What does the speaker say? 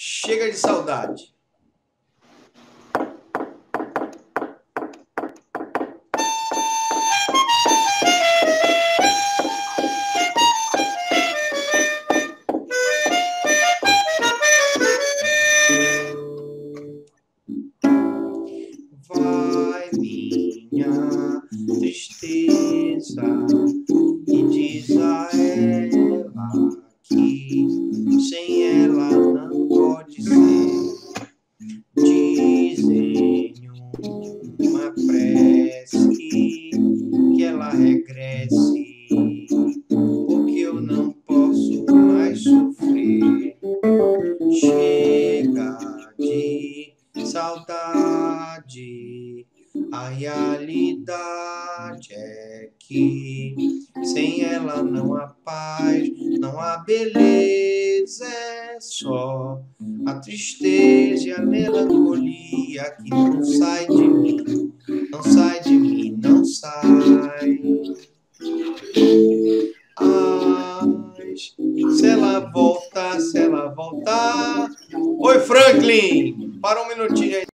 Chega de saudade. Vai minha tristeza Dizem uma prece que ela regresse, porque eu não posso mais sofrer. Chega de saudade. A realidade é que sem ela não há paz, não há beleza, é só a tristeza e a melancolia que não sai de mim, não sai de mim, não sai. Ai, se ela voltar, se ela voltar. Oi, Franklin! Para um minutinho aí.